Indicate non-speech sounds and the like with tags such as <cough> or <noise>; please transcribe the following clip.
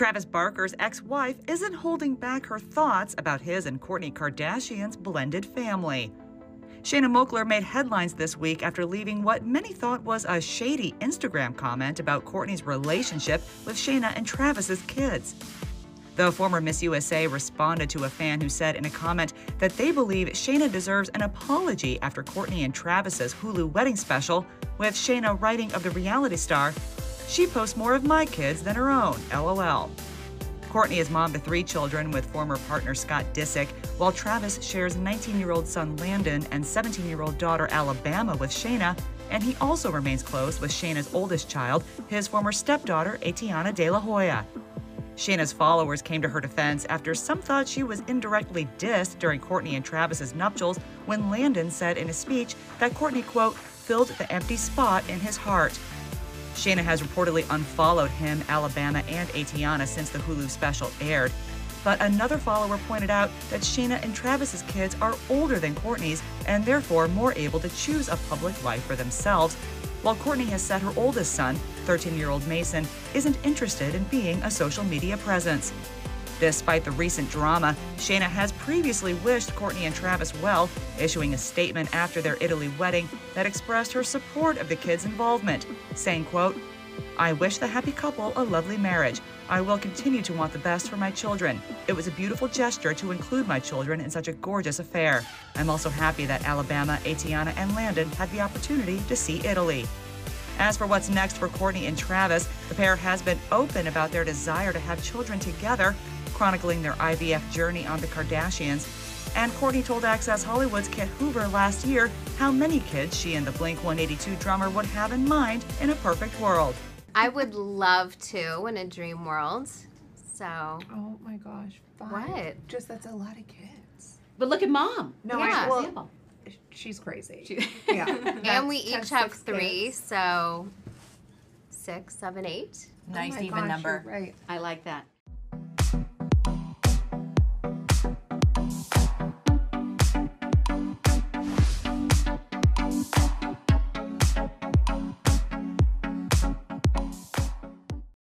Travis Barker's ex wife isn't holding back her thoughts about his and Kourtney Kardashian's blended family. Shanna Moakler made headlines this week after leaving what many thought was a shady Instagram comment about Kourtney's relationship with Shanna and Travis's kids. The former Miss USA responded to a fan who said in a comment that they believe Shanna deserves an apology after Kourtney and Travis's Hulu wedding special, with Shanna writing of the reality star, She posts more of my kids than her own, lol. Kourtney is mom to three children with former partner Scott Disick, while Travis shares 19 year old son Landon and 17 year old daughter Alabama with Shanna, and he also remains close with Shanna's oldest child, his former stepdaughter, Atiana De La Hoya. Shanna's followers came to her defense after some thought she was indirectly dissed during Kourtney and Travis's nuptials when Landon said in a speech that Kourtney, quote, filled the empty spot in his heart. Shanna has reportedly unfollowed him, Alabama, and Atiana since the Hulu special aired. But another follower pointed out that Shanna and Travis's kids are older than Kourtney's and therefore more able to choose a public life for themselves, while Kourtney has said her oldest son, 13 year old Mason, isn't interested in being a social media presence. Despite the recent drama, Shanna has previously wished Kourtney and Travis well, issuing a statement after their Italy wedding that expressed her support of the kids' involvement, saying, quote, I wish the happy couple a lovely marriage. I will continue to want the best for my children. It was a beautiful gesture to include my children in such a gorgeous affair. I'm also happy that Alabama, Atiana, and Landon had the opportunity to see Italy. As for what's next for Kourtney and Travis, the pair has been open about their desire to have children together, chronicling their IVF journey on the Kardashians. And Kourtney told Access Hollywood's Kit Hoover last year how many kids she and the Blink 182 drummer would have in mind in a perfect world. I would love to in a dream world. So, Oh my gosh. Five. What? Just that's a lot of kids. But look at mom. No, Yeah. I, well, she's crazy. She- yeah. <laughs> and we each have three, kids. so six, seven, eight. Oh Nice my even gosh, number. Right. I like that.